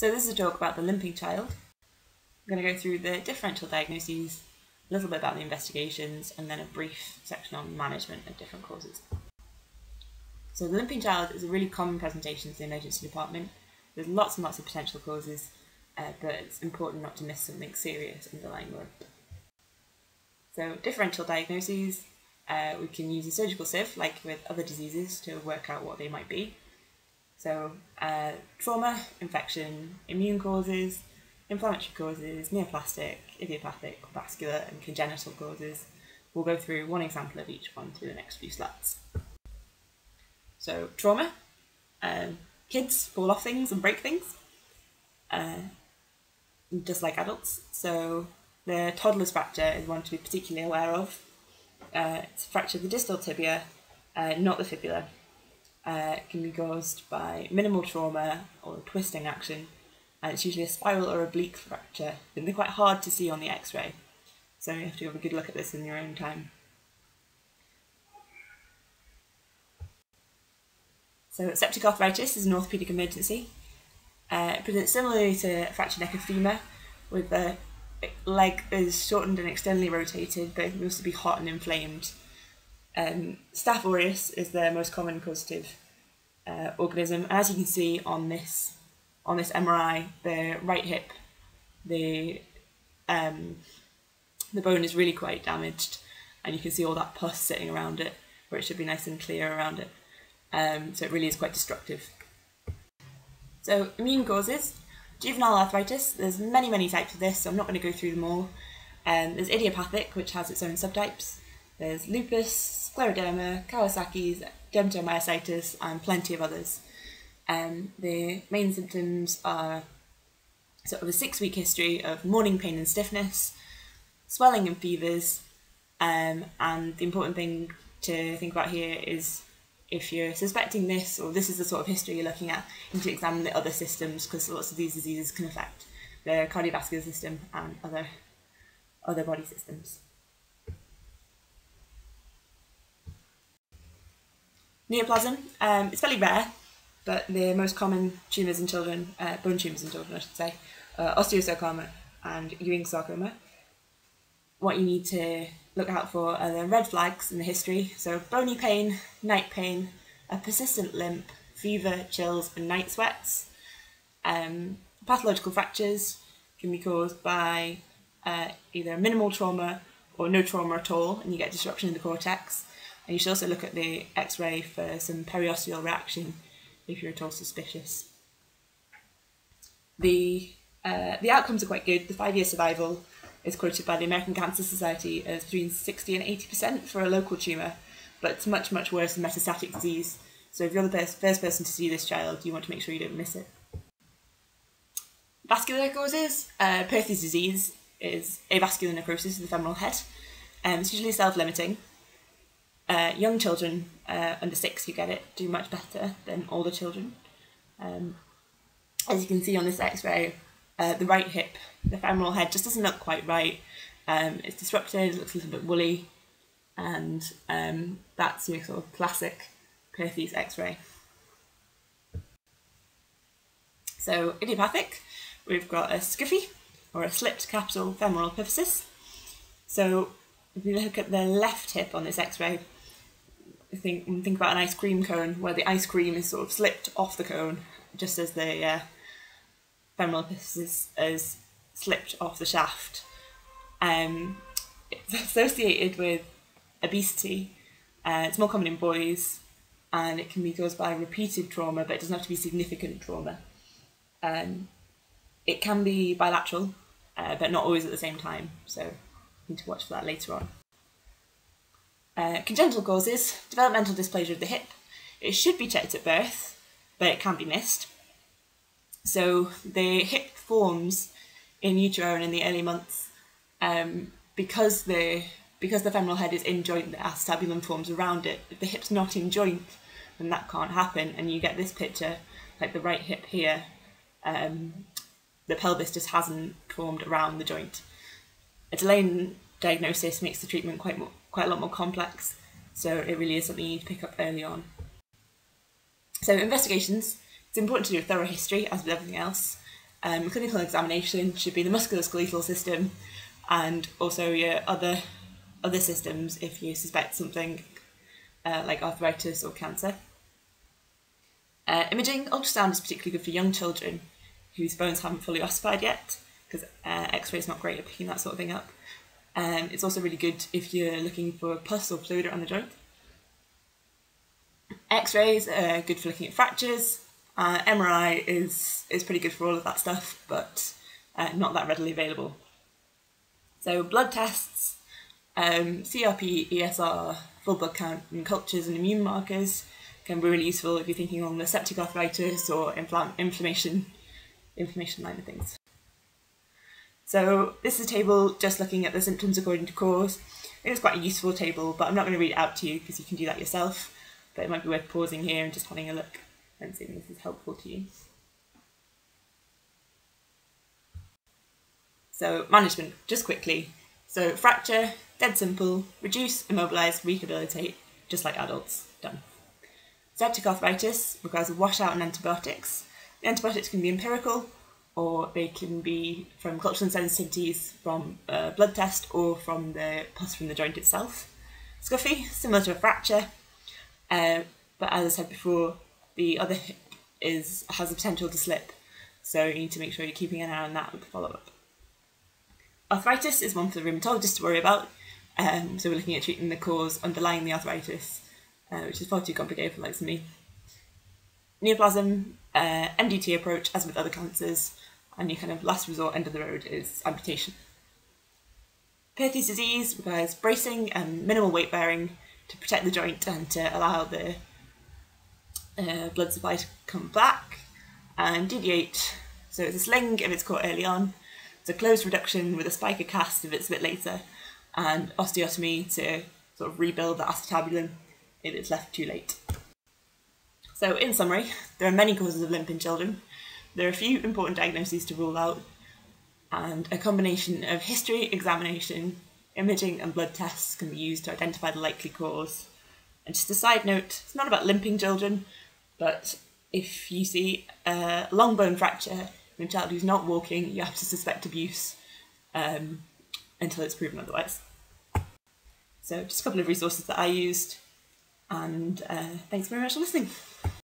So this is a talk about the limping child. I'm going to go through the differential diagnoses, a little bit about the investigations, and then a brief section on management of different causes. So the limping child is a really common presentation to the emergency department. There's lots and lots of potential causes, uh, but it's important not to miss something serious underlying one. So differential diagnoses, uh, we can use a surgical sieve, like with other diseases, to work out what they might be. So uh, trauma, infection, immune causes, inflammatory causes, neoplastic, idiopathic, vascular and congenital causes. We'll go through one example of each one through the next few slides. So trauma, um, kids fall off things and break things, uh, just like adults. So the toddler's fracture is one to be particularly aware of. Uh, it's a fracture of the distal tibia, uh, not the fibula. Uh, can be caused by minimal trauma or twisting action, and it's usually a spiral or oblique fracture. And they're quite hard to see on the X-ray, so you have to have a good look at this in your own time. So septic arthritis is an orthopaedic emergency. Uh, it presents similarly to fractured neck of femur, with the leg is shortened and externally rotated, but it can also be hot and inflamed. Um, Staph aureus is the most common causative uh, organism. As you can see on this on this MRI, the right hip, the um, the bone is really quite damaged, and you can see all that pus sitting around it, where it should be nice and clear around it. Um, so it really is quite destructive. So immune causes. Juvenile arthritis, there's many, many types of this, so I'm not going to go through them all. Um, there's idiopathic, which has its own subtypes. There's lupus, scleroderma, Kawasaki's, dermatomyositis, and plenty of others. Um, the main symptoms are sort of a six week history of morning pain and stiffness, swelling and fevers, um, and the important thing to think about here is if you're suspecting this or this is the sort of history you're looking at, you need to examine the other systems because lots of these diseases can affect the cardiovascular system and other other body systems. Neoplasm, um, it's fairly rare, but the most common tumours in children, uh, bone tumours in children, I should say, uh, osteosarcoma and Ewing sarcoma. What you need to look out for are the red flags in the history, so bony pain, night pain, a persistent limp, fever, chills, and night sweats. Um, pathological fractures can be caused by uh, either minimal trauma or no trauma at all, and you get disruption in the cortex. And you should also look at the X-ray for some periosteal reaction if you're at all suspicious. The uh, the outcomes are quite good. The five-year survival is quoted by the American Cancer Society as between 60 and 80% for a local tumour, but it's much, much worse than metastatic disease. So if you're the first person to see this child, you want to make sure you don't miss it. Vascular causes. Uh, Perthes disease is avascular necrosis of the femoral head. Um, it's usually self-limiting. Uh, young children uh, under six who get it do much better than older children. Um, as you can see on this x-ray, uh, the right hip, the femoral head just doesn't look quite right. Um, it's disrupted, it looks a little bit woolly, and um, that's your sort of classic Perthes x-ray. So idiopathic, we've got a SCFE, or a slipped capital femoral epiphysis. So if you look at the left hip on this x-ray, think think about an ice cream cone where the ice cream is sort of slipped off the cone, just as the uh, femoral epiphysis is slipped off the shaft. Um, it's associated with obesity. Uh, it's more common in boys, and it can be caused by repeated trauma, but it doesn't have to be significant trauma. Um, it can be bilateral, uh, but not always at the same time. So need to watch for that later on. Uh, congenital causes, developmental dysplasia of the hip. It should be checked at birth, but it can be missed. So the hip forms in utero and in the early months um, because the because the femoral head is in joint, the acetabulum forms around it. If the hip's not in joint, then that can't happen, and you get this picture, like the right hip here. Um, the pelvis just hasn't formed around the joint. A delay in diagnosis makes the treatment quite more, quite a lot more complex, so it really is something you need to pick up early on. So investigations, it's important to do a thorough history, as with everything else. Um, clinical examination should be the musculoskeletal system and also your other other systems if you suspect something uh, like arthritis or cancer. Uh, imaging, ultrasound is particularly good for young children whose bones haven't fully ossified yet because uh, x-ray is not great at picking that sort of thing up. Um, it's also really good if you're looking for pus or fluid around the joint. X-rays are good for looking at fractures. Uh, MRI is is pretty good for all of that stuff, but uh, not that readily available. So blood tests, um, CRP, ESR, full blood count, and cultures and immune markers can be really useful if you're thinking on the septic arthritis or infl- inflammation, inflammation line of things. So this is a table just looking at the symptoms according to cause. It is quite a useful table, but I'm not going to read it out to you because you can do that yourself. But it might be worth pausing here and just having a look and seeing if this is helpful to you. So management, just quickly. So fracture, dead simple, reduce, immobilise, rehabilitate, just like adults, done. Septic arthritis requires a washout and antibiotics. The antibiotics can be empirical or they can be from cultural sensitivities from a blood test or from the pus from the joint itself. SCFE, similar to a fracture, uh, but as I said before, the other hip is has the potential to slip, so you need to make sure you're keeping an eye on that with follow up. Arthritis is one for the rheumatologist to worry about. Um, so we're looking at treating the cause underlying the arthritis, uh, which is far too complicated for like me. Neoplasm, uh, MDT approach, as with other cancers, and your kind of last resort, end of the road, is amputation. Perthes disease requires bracing and minimal weight bearing to protect the joint and to allow the uh, blood supply to come back. And DDH, so it's a sling if it's caught early on, it's a closed reduction with a spica cast if it's a bit later, and osteotomy to sort of rebuild the acetabulum if it's left too late. So, in summary, there are many causes of limp in children. There are a few important diagnoses to rule out, and a combination of history, examination, imaging, and blood tests can be used to identify the likely cause. And just a side note, it's not about limping children, but if you see a long bone fracture in a child who's not walking, you have to suspect abuse um, until it's proven otherwise. So, just a couple of resources that I used, and uh, thanks very much for listening.